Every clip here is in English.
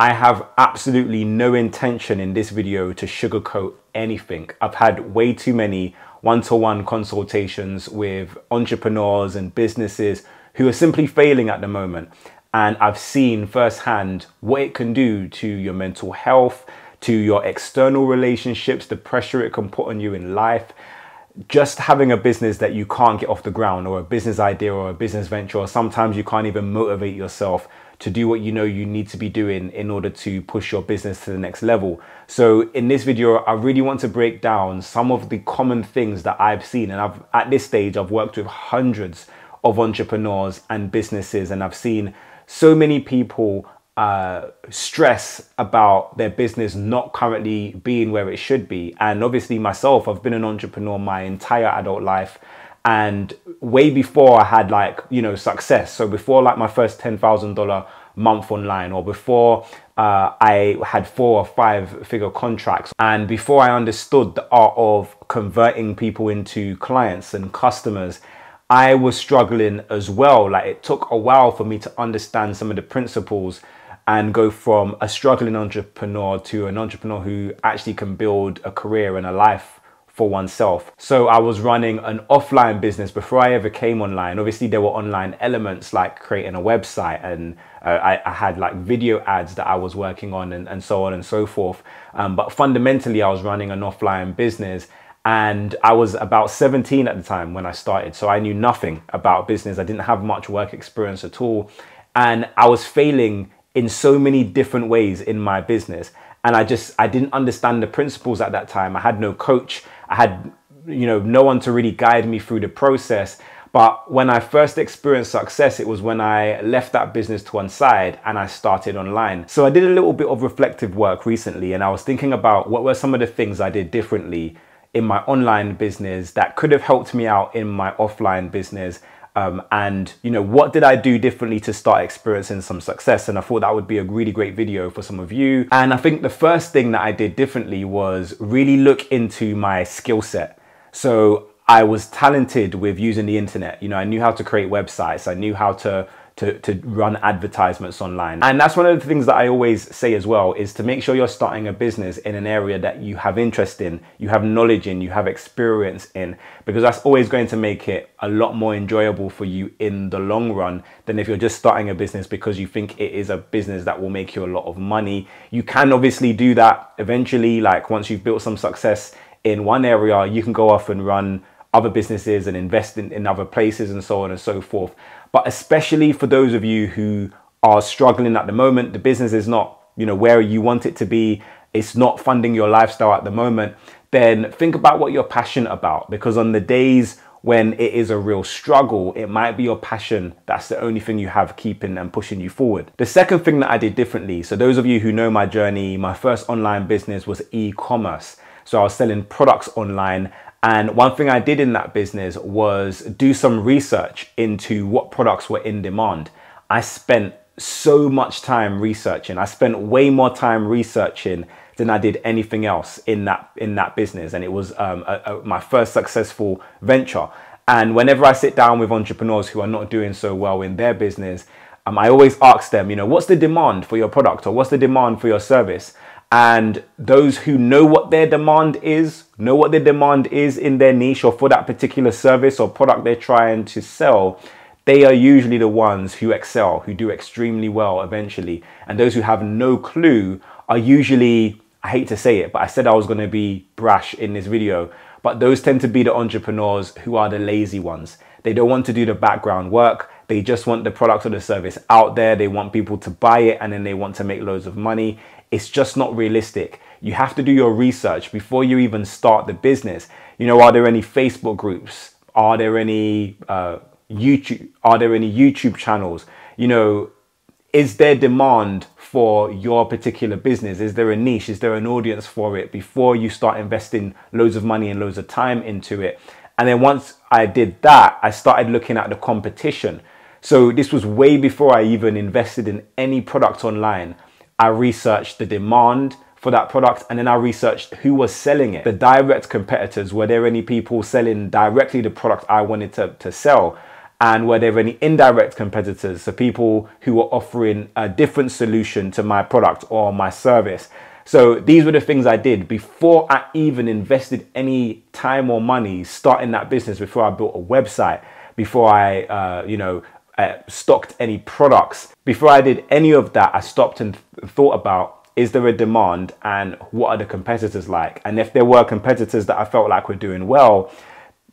I have absolutely no intention in this video to sugarcoat anything. I've had way too many one-to-one consultations with entrepreneurs and businesses who are simply failing at the moment. And I've seen firsthand what it can do to your mental health, to your external relationships, the pressure it can put on you in life. Just having a business that you can't get off the ground or a business idea or a business venture, or sometimes you can't even motivate yourself to do what you know you need to be doing in order to push your business to the next level. So in this video, I really want to break down some of the common things that I've seen. And I've at this stage, I've worked with hundreds of entrepreneurs and businesses, and I've seen so many people uh, stress about their business not currently being where it should be. And obviously, myself, I've been an entrepreneur my entire adult life and way before I had like you know success. So before like my first ten thousand dollar month online, or before uh, I had four or five figure contracts, and before I understood the art of converting people into clients and customers. I was struggling as well. Like it took a while for me to understand some of the principles and go from a struggling entrepreneur to an entrepreneur who actually can build a career and a life for oneself. So I was running an offline business before I ever came online. Obviously, there were online elements like creating a website, and uh, I, I, had like video ads that I was working on, and, and so on and so forth. Um, but fundamentally, I was running an offline business. And I was about 17 at the time when I started. So I knew nothing about business. I didn't have much work experience at all. And I was failing in so many different ways in my business and I just I didn't understand the principles at that time. I had no coach. I had you know no one to really guide me through the process. But when I first experienced success, it was when I left that business to one side and I started online. So I did a little bit of reflective work recently and I was thinking about what were some of the things I did differently in my online business that could have helped me out in my offline business um, and you know what did I do differently to start experiencing some success? And I thought that would be a really great video for some of you. And I think the first thing that I did differently was really look into my skill set. So I was talented with using the internet. You know I knew how to create websites. I knew how to to, to run advertisements online. And that's one of the things that I always say as well is to make sure you're starting a business in an area that you have interest in, you have knowledge in, you have experience in, because that's always going to make it a lot more enjoyable for you in the long run than if you're just starting a business because you think it is a business that will make you a lot of money. You can obviously do that eventually, like once you've built some success in one area, you can go off and run other businesses and invest in, in other places and so on and so forth. But especially for those of you who are struggling at the moment, the business is not, you know, where you want it to be, it's not funding your lifestyle at the moment, then think about what you're passionate about because on the days when it is a real struggle, it might be your passion that's the only thing you have keeping and pushing you forward. The second thing that I did differently, so those of you who know my journey, my first online business was e-commerce. So I was selling products online and one thing I did in that business was do some research into what products were in demand. I spent so much time researching. I spent way more time researching than I did anything else in that in that business, and it was um, a, a, my first successful venture. And whenever I sit down with entrepreneurs who are not doing so well in their business, um, I always ask them, you know, what's the demand for your product or what's the demand for your service? And those who know what their demand is, know what their demand is in their niche or for that particular service or product they're trying to sell, they are usually the ones who excel, who do extremely well eventually. And those who have no clue are usually, I hate to say it, but I said I was going to be brash in this video, but those tend to be the entrepreneurs who are the lazy ones. They don't want to do the background work. They just want the product or the service out there. They want people to buy it and then they want to make loads of money. It's just not realistic. You have to do your research before you even start the business. You know, are there any Facebook groups? Are there any uh, YouTube? Are there any YouTube channels? You know, is there demand for your particular business? Is there a niche? Is there an audience for it before you start investing loads of money and loads of time into it? And then once I did that, I started looking at the competition. So this was way before I even invested in any product online. I researched the demand for that product and then I researched who was selling it. The direct competitors, were there any people selling directly the product I wanted to, to sell? and were there any indirect competitors, so people who were offering a different solution to my product or my service. So these were the things I did before I even invested any time or money starting that business, before I built a website, before I, uh, you know, uh, stocked any products. Before I did any of that, I stopped and th- thought about is there a demand and what are the competitors like? And if there were competitors that I felt like were doing well,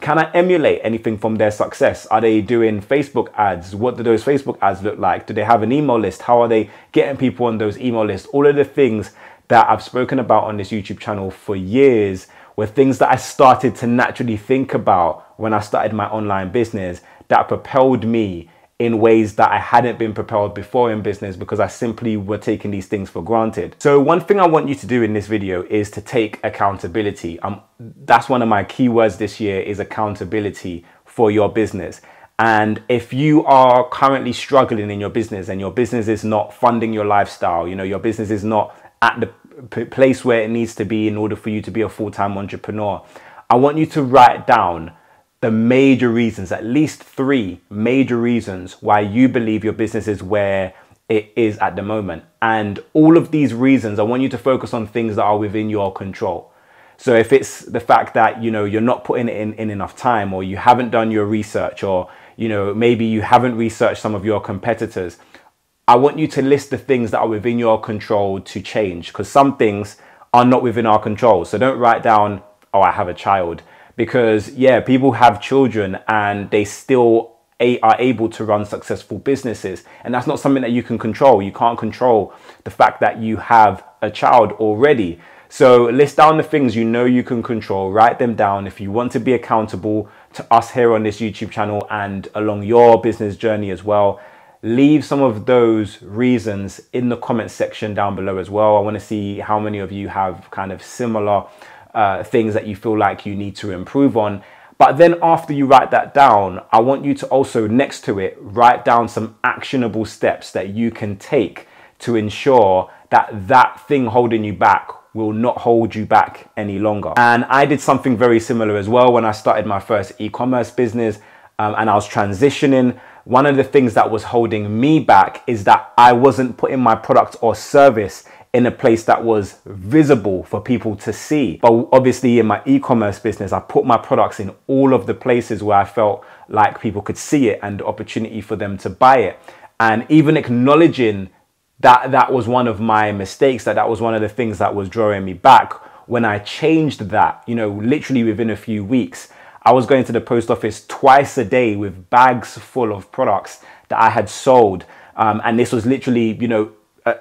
can I emulate anything from their success? Are they doing Facebook ads? What do those Facebook ads look like? Do they have an email list? How are they getting people on those email lists? All of the things that I've spoken about on this YouTube channel for years were things that I started to naturally think about when I started my online business that propelled me in ways that I hadn't been propelled before in business because I simply were taking these things for granted. So one thing I want you to do in this video is to take accountability. Um, that's one of my keywords this year is accountability for your business. And if you are currently struggling in your business and your business is not funding your lifestyle, you know, your business is not at the place where it needs to be in order for you to be a full-time entrepreneur, I want you to write down the major reasons, at least three major reasons why you believe your business is where it is at the moment. And all of these reasons, I want you to focus on things that are within your control. So if it's the fact that, you know, you're not putting it in, in enough time or you haven't done your research or, you know, maybe you haven't researched some of your competitors, I want you to list the things that are within your control to change because some things are not within our control. So don't write down, oh, I have a child because yeah, people have children and they still are able to run successful businesses. And that's not something that you can control. You can't control the fact that you have a child already. So list down the things you know you can control, write them down. If you want to be accountable to us here on this YouTube channel and along your business journey as well, leave some of those reasons in the comment section down below as well. I want to see how many of you have kind of similar uh, things that you feel like you need to improve on. But then after you write that down, I want you to also next to it, write down some actionable steps that you can take to ensure that that thing holding you back will not hold you back any longer. And I did something very similar as well when I started my first e-commerce business um, and I was transitioning. One of the things that was holding me back is that I wasn't putting my product or service in a place that was visible for people to see. But obviously, in my e commerce business, I put my products in all of the places where I felt like people could see it and the opportunity for them to buy it. And even acknowledging that that was one of my mistakes, that that was one of the things that was drawing me back. When I changed that, you know, literally within a few weeks, I was going to the post office twice a day with bags full of products that I had sold. Um, and this was literally, you know,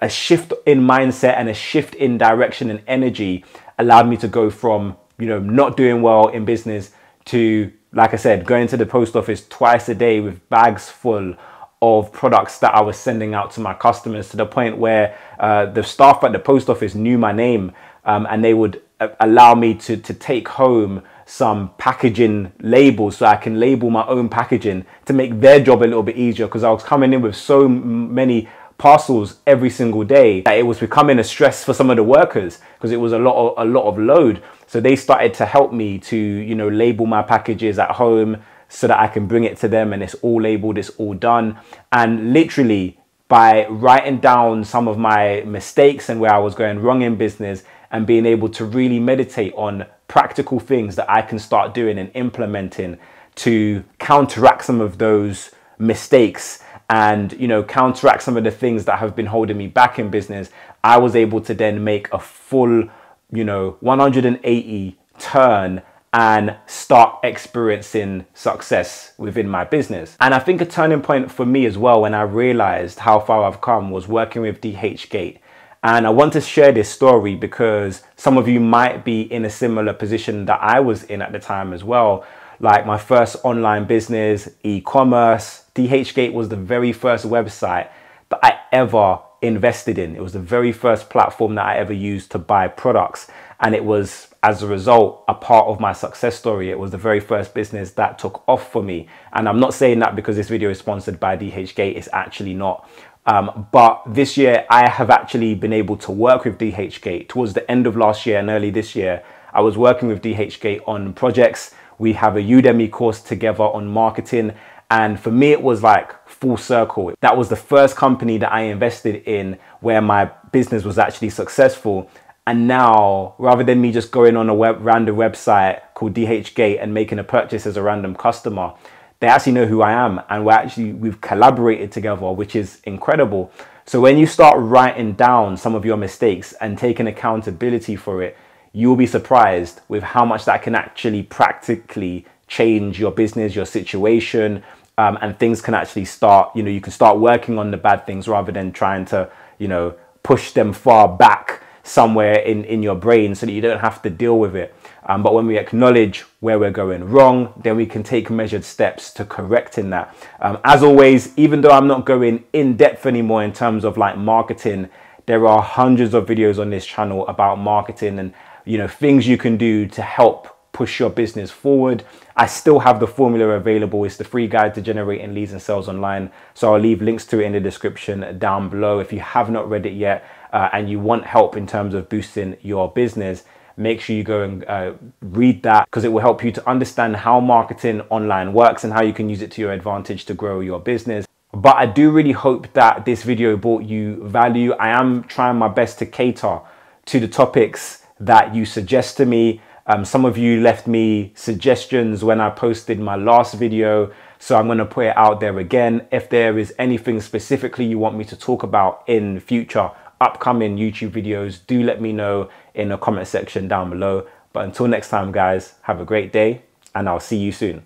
a, shift in mindset and a shift in direction and energy allowed me to go from you know not doing well in business to like I said going to the post office twice a day with bags full of products that I was sending out to my customers to the point where uh, the staff at the post office knew my name um, and they would uh, allow me to, to take home some packaging labels so I can label my own packaging to make their job a little bit easier because I was coming in with so many parcels every single day that it was becoming a stress for some of the workers because it was a lot of, a lot of load. So they started to help me to you know label my packages at home so that I can bring it to them and it's all labeled it's all done. And literally by writing down some of my mistakes and where I was going wrong in business and being able to really meditate on practical things that I can start doing and implementing to counteract some of those mistakes and you know counteract some of the things that have been holding me back in business i was able to then make a full you know 180 turn and start experiencing success within my business. And I think a turning point for me as well when I realized how far I've come was working with DHgate. And I want to share this story because some of you might be in a similar position that I was in at the time as well. Like my first online business, e commerce, DHgate was the very first website that I ever invested in. It was the very first platform that I ever used to buy products. And it was, as a result, a part of my success story. It was the very first business that took off for me. And I'm not saying that because this video is sponsored by DHgate, it's actually not. Um, but this year, I have actually been able to work with DHgate. Towards the end of last year and early this year, I was working with DHgate on projects. We have a Udemy course together on marketing And for me, it was like full circle. That was the first company that I invested in where my business was actually successful. And now, rather than me just going on a web, random website called DHgate and making a purchase as a random customer, they actually know who I am and we're actually, we've collaborated together, which is incredible. So when you start writing down some of your mistakes and taking accountability for it, you will be surprised with how much that can actually practically change your business, your situation, um, and things can actually start, you know, you can start working on the bad things rather than trying to, you know, push them far back somewhere in, in your brain so that you don't have to deal with it. Um, but when we acknowledge where we're going wrong, then we can take measured steps to correcting that. Um, as always, even though I'm not going in depth anymore in terms of like marketing, there are hundreds of videos on this channel about marketing and you know things you can do to help push your business forward. I still have the formula available. It's the free guide to generating leads and sales online. So I'll leave links to it in the description down below. If you have not read it yet uh, and you want help in terms of boosting your business, make sure you go and uh, read that because it will help you to understand how marketing online works and how you can use it to your advantage to grow your business. But I do really hope that this video brought you value. I am trying my best to cater to the topics that you suggest to me. Um, some of you left me suggestions when I posted my last video, so I'm going to put it out there again. If there is anything specifically you want me to talk about in future upcoming YouTube videos, do let me know in the comment section down below. But until next time, guys, have a great day and I'll see you soon.